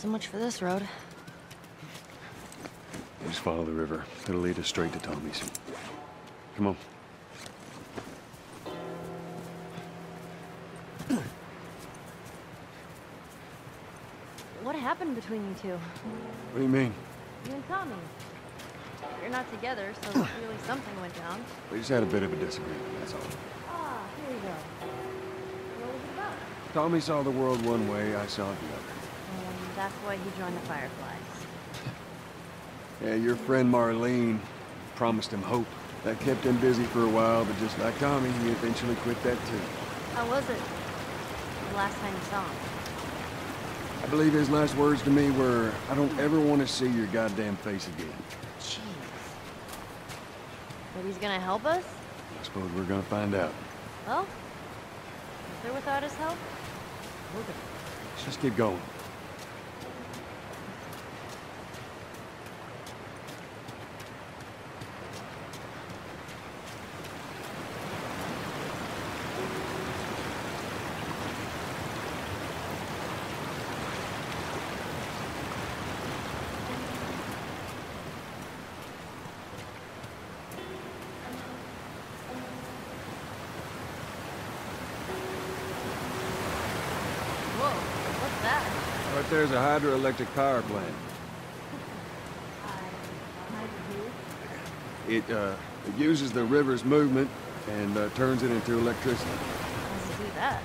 So much for this road. Just follow the river. It'll lead us straight to Tommy's. Come on. What happened between you two? What do you mean? You and Tommy. You're not together, so clearly something went down. We just had a bit of a disagreement, that's all. Ah, here you go. What was it about? Tommy saw the world one way, I saw it the other. That's why he joined the Fireflies. Yeah, your friend Marlene promised him hope. That kept him busy for a while, but just like Tommy, he eventually quit that too. How was it? The last time you saw him? I believe his last words to me were, I don't ever want to see your goddamn face again. Jeez. But he's gonna help us? I suppose we're gonna find out. Well, if they're without his help, we're good. Let's just keep going. Whoa, what's that? Right there's a hydroelectric power plant. It, uh, it uses the river's movement and uh, turns it into electricity. How does he do that?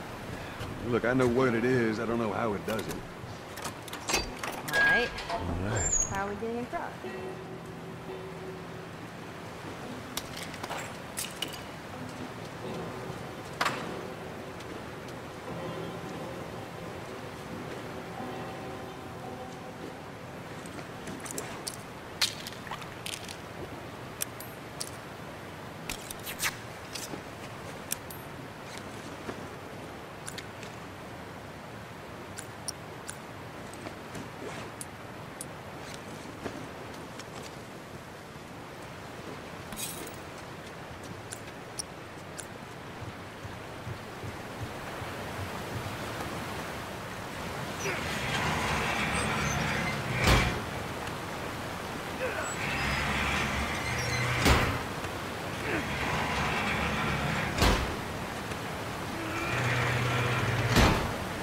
Look, I know what it is, I don't know how it does it. Alright, All right. how are we getting across?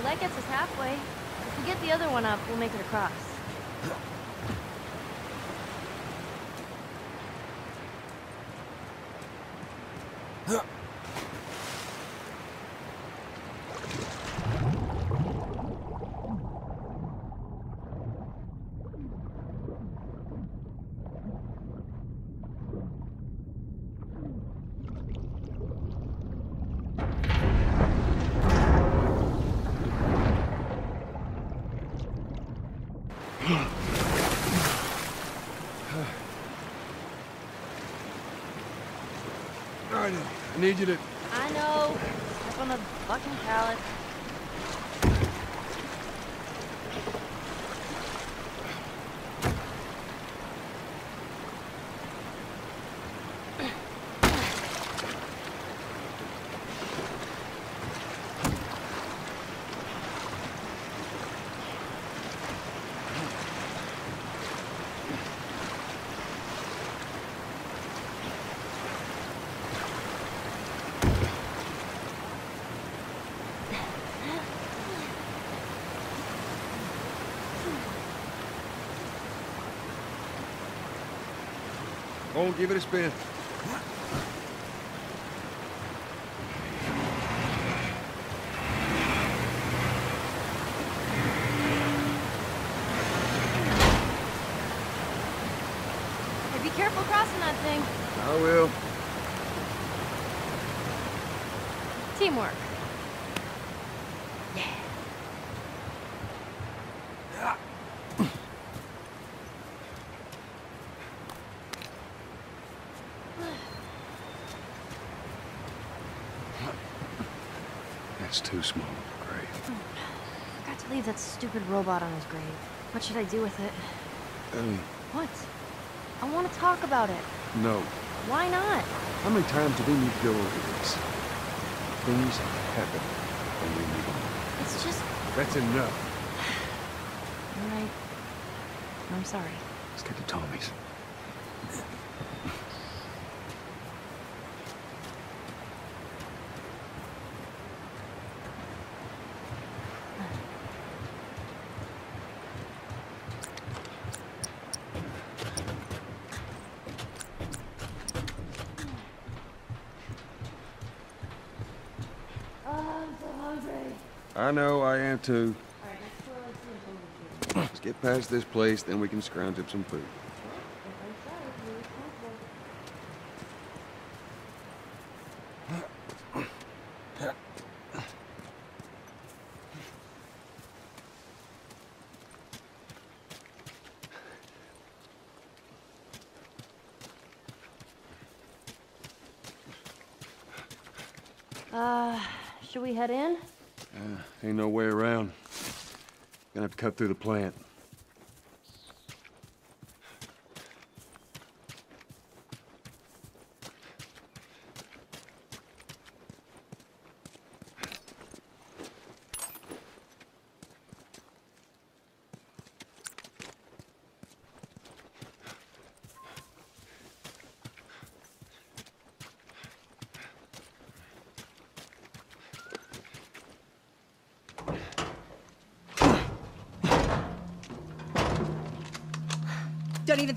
Well, that gets us halfway. If we get the other one up, we'll make it across. All right, I need you to... I know. Step on the fucking pallet. Give it a spin. That's too small of a grave. Oh, I forgot to leave that stupid robot on his grave. What should I do with it? Ellie, What? I want to talk about it. no. Why not? How many times do we need to go over this? Things happen when we move on. It's just... That's enough. All right. I'm sorry. Let's get to Tommy's. Oh, I'm so hungry. I Let's get past this place, then we can scrounge up some food. Uh, should we head in? Uh, ain't no way around. Gonna have to cut through the plant. Don't even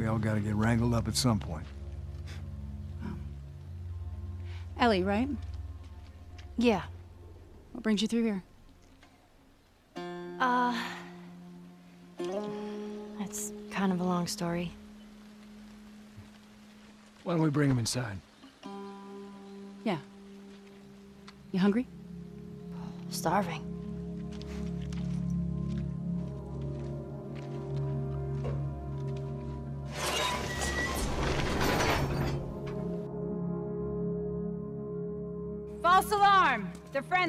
We all gotta get wrangled up at some point. Ellie, right? Yeah. What brings you through here? Uh... It's kind of a long story. Why don't we bring him inside? Yeah. You hungry? Starving.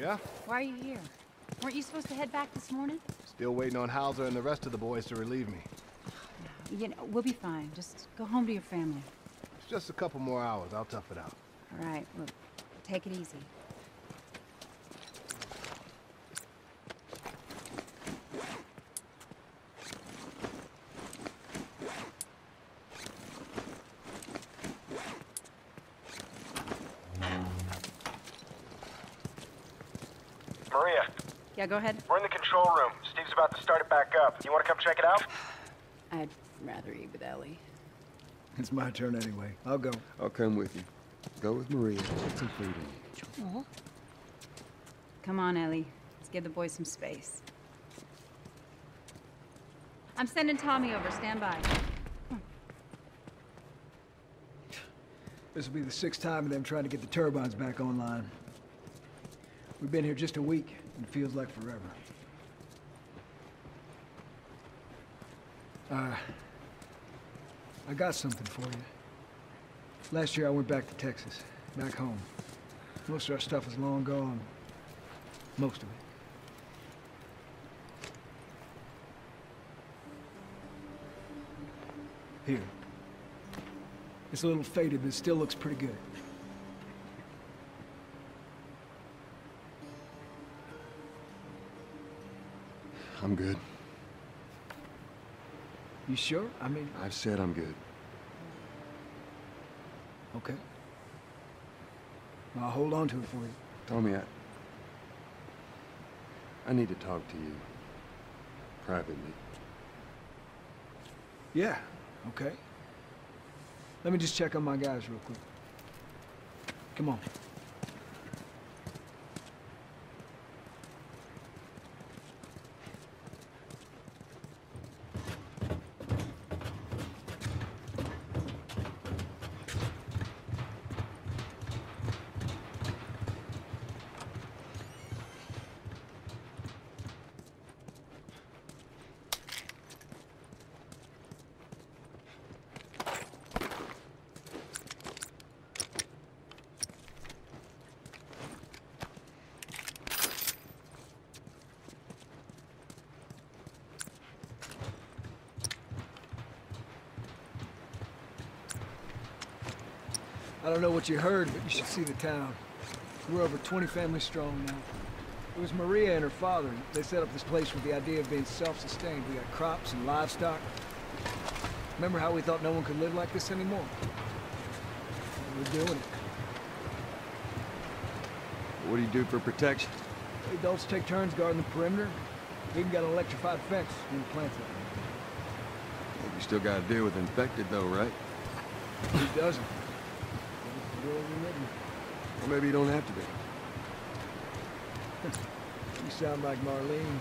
Yeah? Why are you here? Weren't you supposed to head back this morning? Still waiting on Hauser and the rest of the boys to relieve me. You know, we'll be fine. Just go home to your family. It's just a couple more hours. I'll tough it out. All right, look, take it easy. Maria, Yeah, go ahead. we're in the control room. Steve's about to start it back up. You want to come check it out? I'd rather eat with Ellie. It's my turn anyway. I'll go. I'll come with you. Go with Maria. Put some food in. Oh. Come on, Ellie. Let's give the boys some space. I'm sending Tommy over. Stand by. This will be the sixth time of them trying to get the turbines back online. We've been here just a week, and it feels like forever. Uh, I got something for you. Last year I went back to Texas, back home. Most of our stuff is long gone. Most of it. Here. It's a little faded, but still looks pretty good. I'm good. You sure? I mean, I've said I'm good. okay. I'll hold on to it for you. Tommy, I... I need to talk to you. Privately. Yeah, okay. Let me just check on my guys real quick. Come on. I don't know what you heard, but you should see the town. We're over 20 families strong now. It was Maria and her father. They set up this place with the idea of being self-sustained. We got crops and livestock. Remember how we thought no one could live like this anymore? We're doing it. What do you do for protection? The adults take turns guarding the perimeter. We even got an electrified fence when the plant's up. You still gotta deal with infected though, right? Who doesn't? That's the world we live in. Or maybe you don't have to be. You sound like Marlene.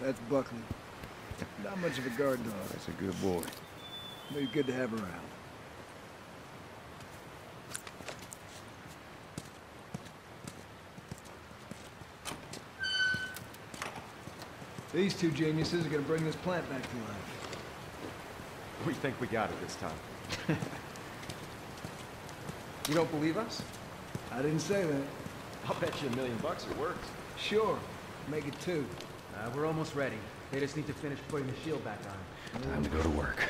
That's Buckley. Not much of a guard dog, oh, That's a good boy. but he's good to have around. These two geniuses are gonna bring this plant back to life. We think we got it this time. you don't believe us? I didn't say that. I'll bet you a million bucks it works. Sure, make it two. Uh, we're almost ready. They just need to finish putting the shield back on. Time to go to work.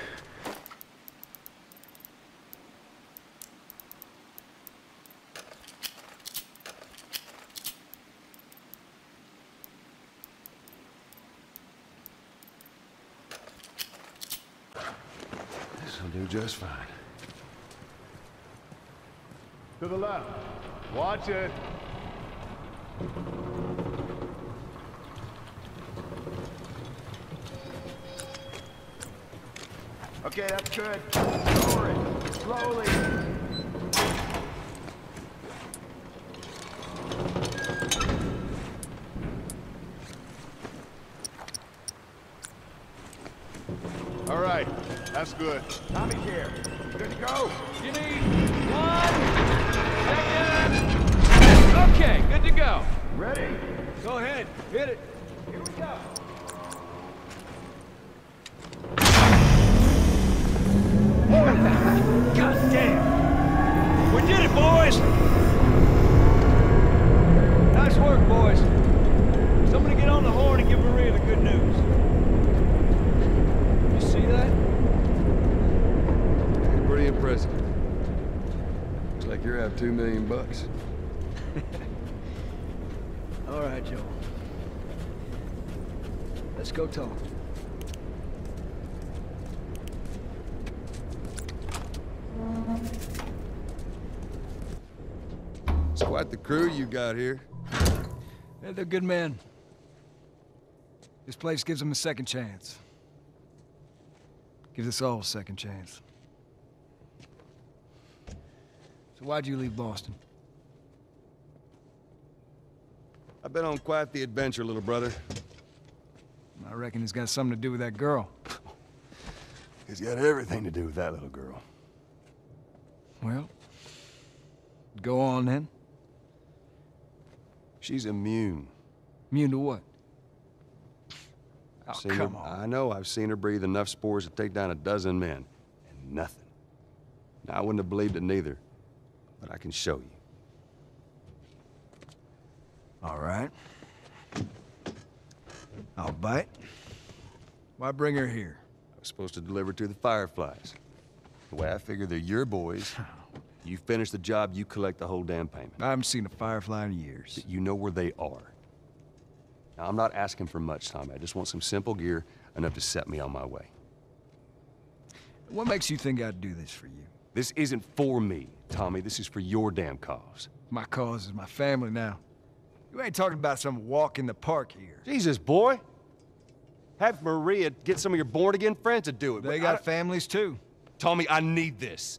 This'll do just fine. To the left. Watch it. Okay, that's good. Lower it. Slowly. All right. That's good. Tommy's here. Good to go. You need one second. Okay, good to go. Ready? Go ahead, hit it. It, boys! Nice work, boys. Somebody get on the horn and give Maria the good news. You see that? Pretty impressive. Looks like you're out two million bucks. All right, Joel. Let's go talk. It's quite the crew you got here. Yeah, they're good men. This place gives them a second chance. Gives us all a second chance. So why'd you leave Boston? I've been on quite the adventure, little brother. I reckon it's got something to do with that girl. It's got everything to do with that little girl. Well, go on then. She's immune. Immune to what? Oh, seen come her, on. I know I've seen her breathe enough spores to take down a dozen men, and nothing. Now, I wouldn't have believed it neither, but I can show you. All right. I'll bite. Why bring her here? I was supposed to deliver to the Fireflies. The way I figure they're your boys, you finish the job, you collect the whole damn payment. I haven't seen a firefly in years. You know where they are. Now, I'm not asking for much, Tommy. I just want some simple gear, enough to set me on my way. What makes you think I'd do this for you? This isn't for me, Tommy. This is for your damn cause. My cause is my family now. You ain't talking about some walk in the park here. Jesus, boy. Have Maria get some of your born-again friends to do it. They got families too. Tommy, I need this.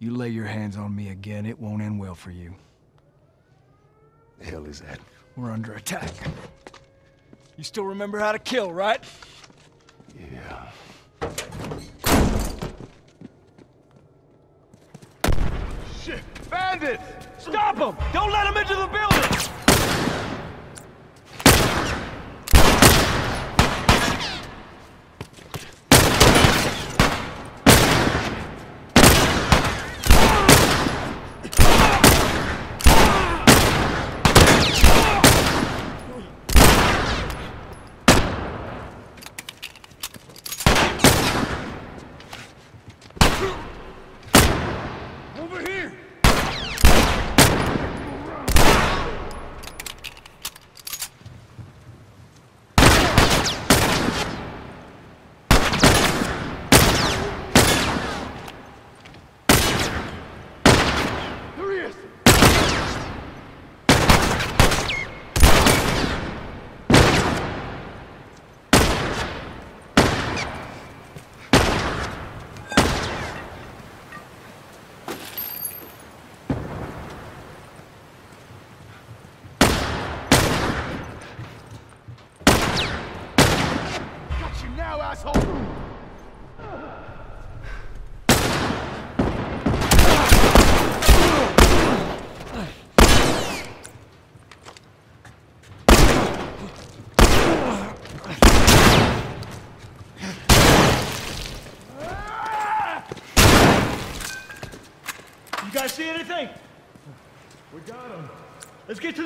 You lay your hands on me again, it won't end well for you. The hell is that? We're under attack. You still remember how to kill, right? Yeah. Shit! Bandits! Stop him! Don't let him into the building!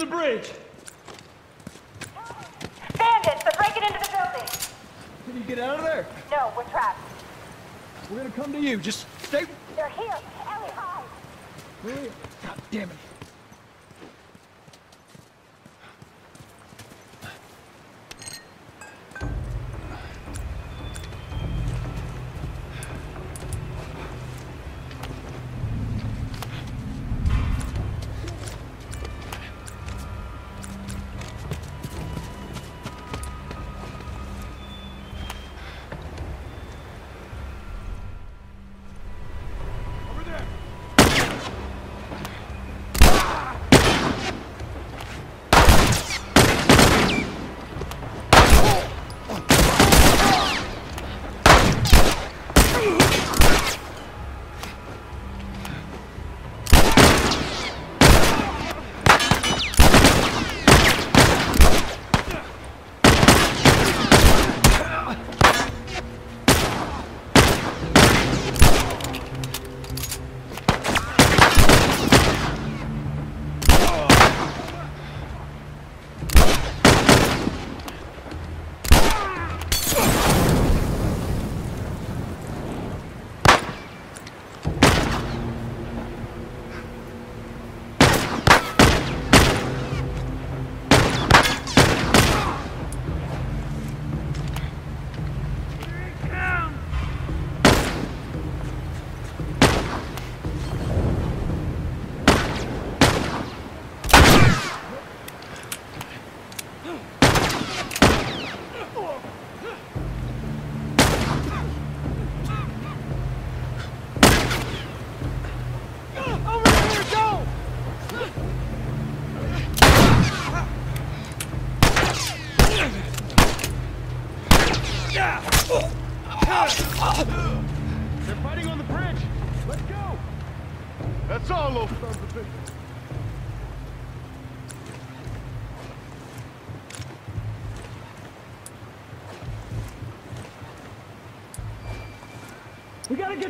The bridge. Bandits! They're breaking into the building! Can you get out of there? No, we're trapped. We're gonna come to you. Just stay. They're here! Ellie, hide! God damn it.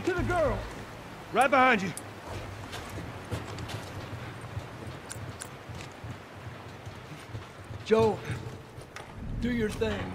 Get to the girl. Right behind you. Joel, do your thing.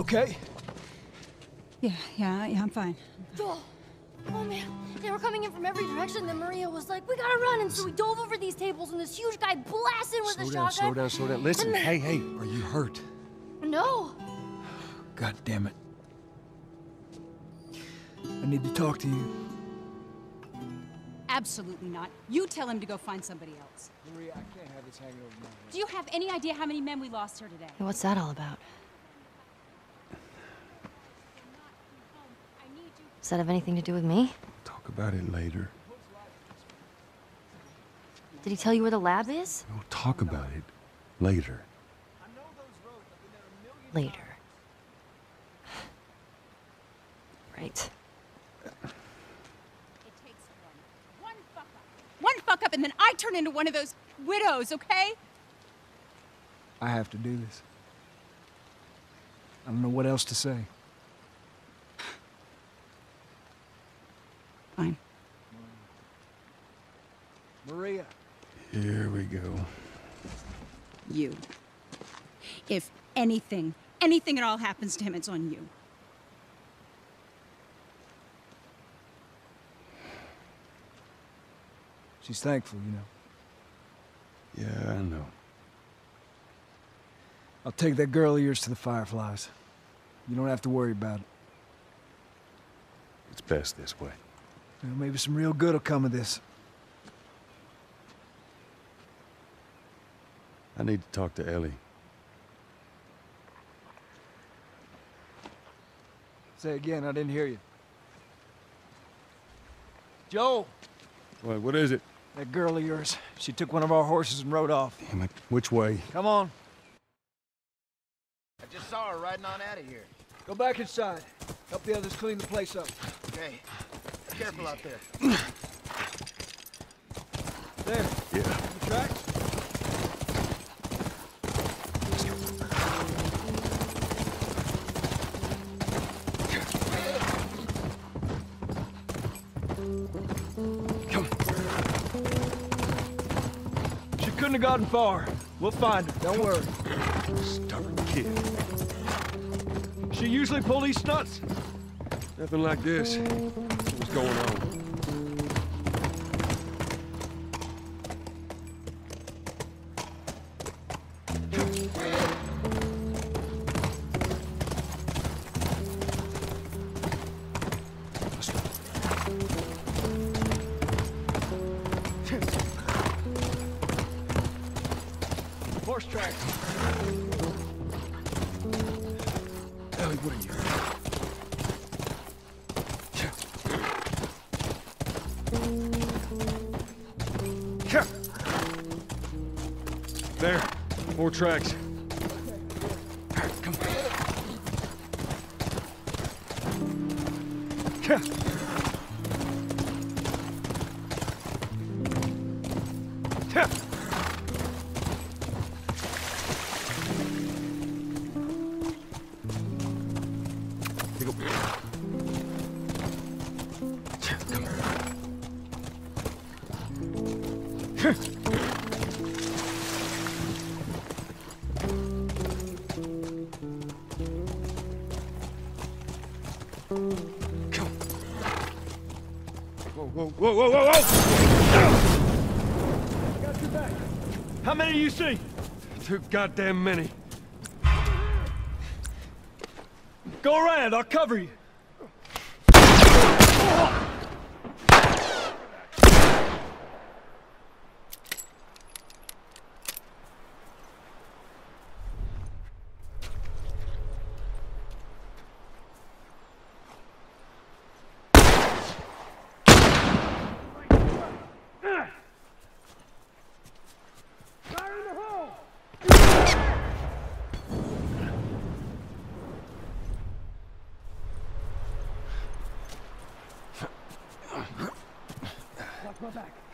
Okay? Yeah, yeah, yeah, I'm fine. Oh, oh man, they were coming in from every direction. Then Maria was like, "We gotta run!" And so we dove over these tables, and this huge guy blasted with Slow a down, shotgun. slow down, slow down. Listen, And then- hey, hey, are you hurt? No, God damn it. I need to talk to you. Absolutely not. You tell him to go find somebody else. Maria, I can't have this hanging over my head. Do you have any idea how many men we lost here today? what's that all about? That have anything to do with me? Talk about it later. Did he tell you where the lab is? We'll talk about it later. Later. Right. It takes one. One fuck up. One fuck up, and then I turn into one of those widows, okay? I have to do this. I don't know what else to say. Fine. Maria. Here we go. You. If anything, anything at all happens to him, it's on you. She's thankful, you know. Yeah, I know. I'll take that girl of yours to the Fireflies. You don't have to worry about it. It's best this way. Well, maybe some real good will come of this. I need to talk to Ellie. Say again, I didn't hear you. Joel! What, what is it? That girl of yours. She took one of our horses and rode off. Damn it. Which way? Come on. I just saw her riding on out of here. Go back inside. Help the others clean the place up. Okay. Careful out there. There. Yeah. The tracks? She couldn't have gotten far. We'll find her. Don't worry. Stubborn kid. She usually pull these stunts. Nothing like this. What's going on? There. More tracks. Goddamn many. Go around, I'll cover you. Right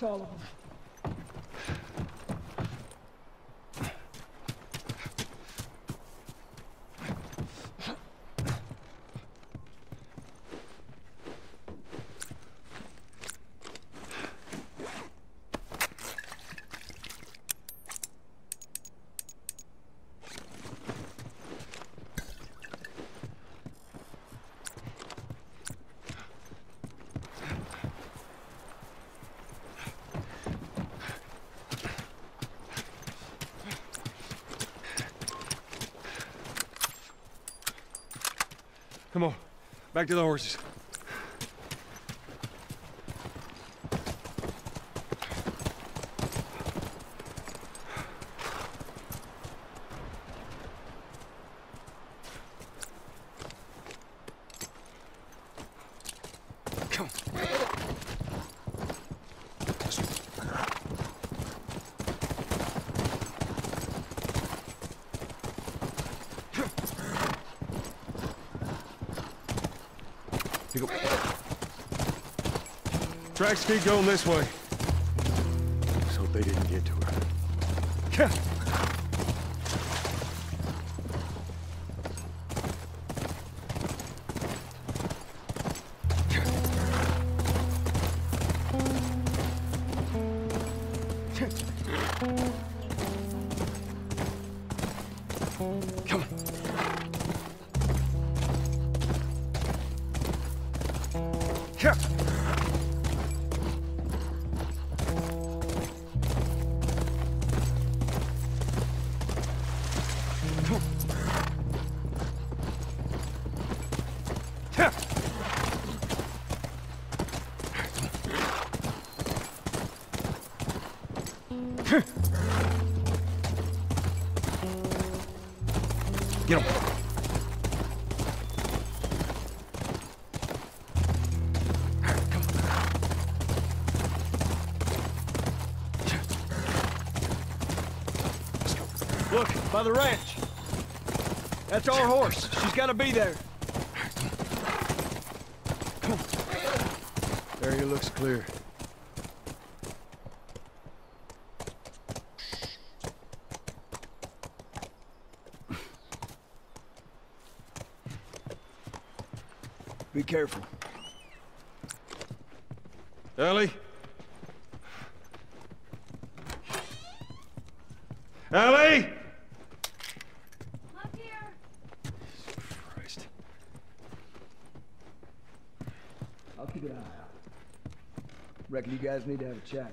That's all back to the horses. Go. Tracks keep going this way. Let's hope they didn't get to her. Ranch. That's our horse. She's gotta be there. Area looks clear. Be careful. Ellie? Ellie! Up here. Christ. I'll keep an eye out. Reckon you guys need to have a chat.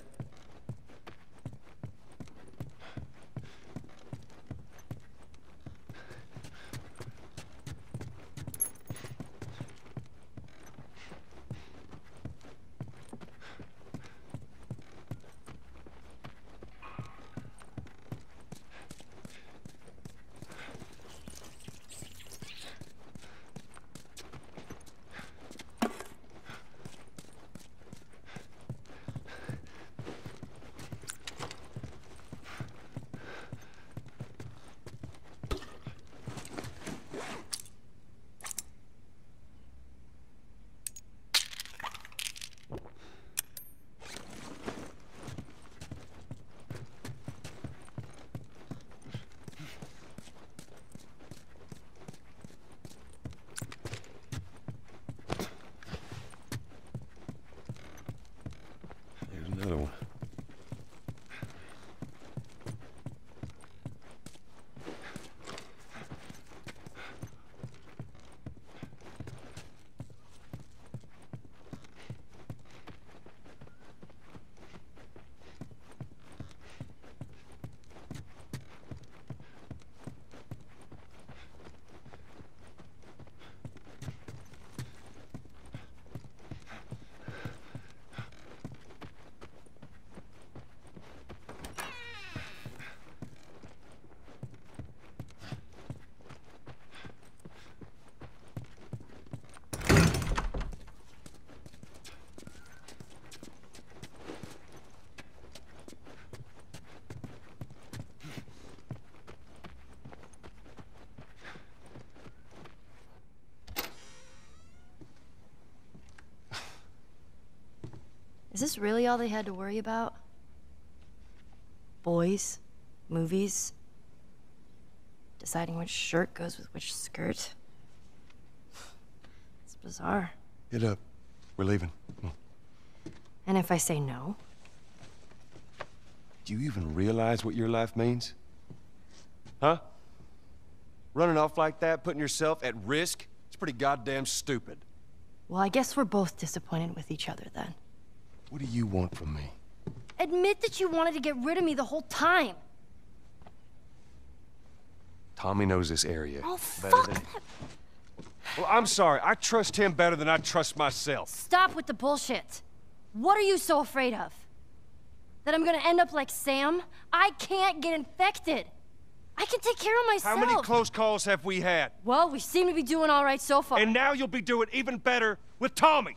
There's another one. Is this really all they had to worry about? Boys, movies, deciding which shirt goes with which skirt. It's bizarre. Get up. We're leaving. And if I say no, Do you even realize what your life means? Huh? Running off like that, putting yourself at risk? It's pretty goddamn stupid. well, I guess we're both disappointed with each other then. What do you want from me? Admit that you wanted to get rid of me the whole time. Tommy knows this area. Oh, fuck than... that. Well, I'm sorry. I trust him better than I trust myself. Stop with the bullshit. What are you so afraid of? That I'm gonna end up like Sam? I can't get infected. I can take care of myself. How many close calls have we had? Well, we seem to be doing all right so far. And now you'll be doing even better with Tommy.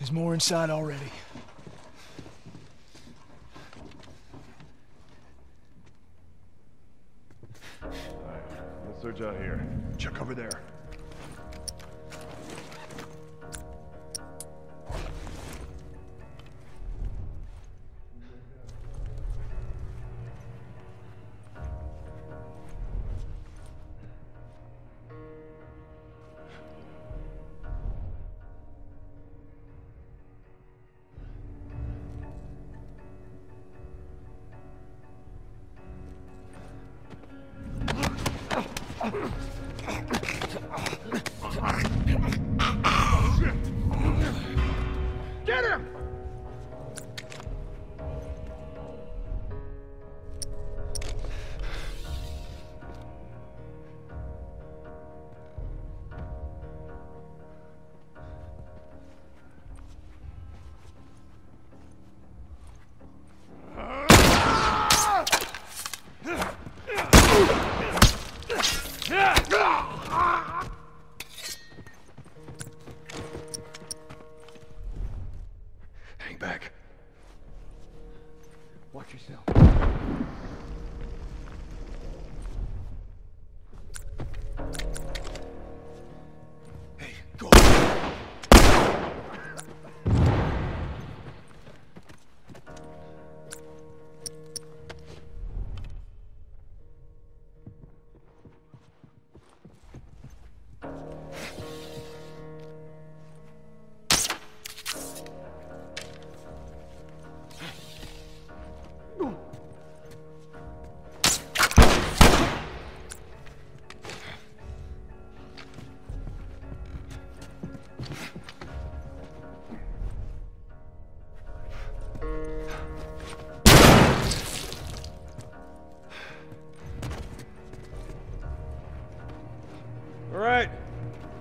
There's more inside already. Let's search out here. Check over there. back.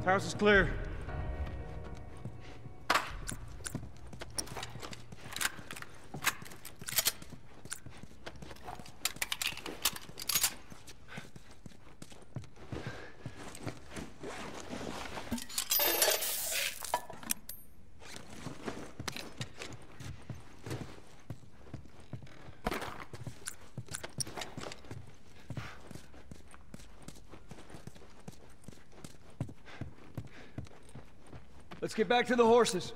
House is clear. Get back to the horses.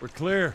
We're clear.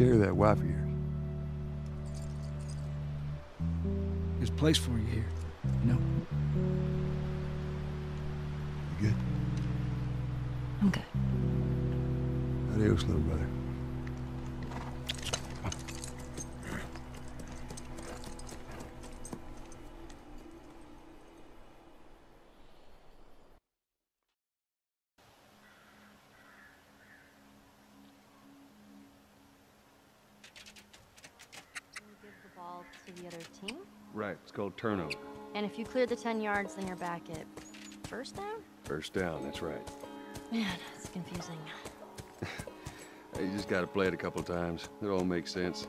Care of that wife of yours. There's a place for you here. You know? You good? I'm good. Adios, little brother. Give the ball to the other team. Right, it's called turnover. And if you clear the 10 yards, then you're back at first down? First down, that's right. Man, it's confusing. You just gotta play it a couple times. It all makes sense.